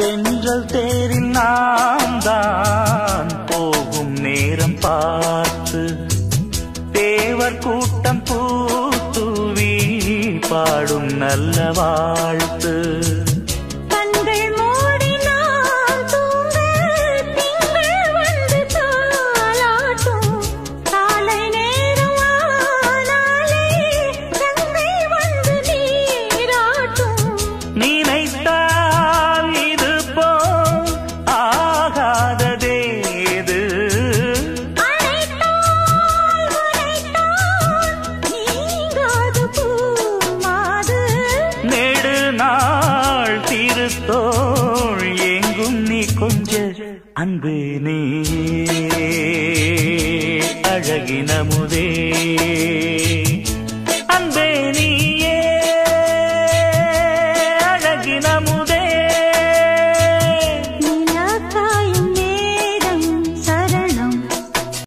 தென்றல் தேரில் நாம் தான் போகும் நேரம் பார்த்து. தேவர் கூட்டம் பூத்துவி பாடும் நல்ல வாழ்த்து. போல் எங்கும் நீ கொஞ்ச அன்பு நீ. அழகின முதே.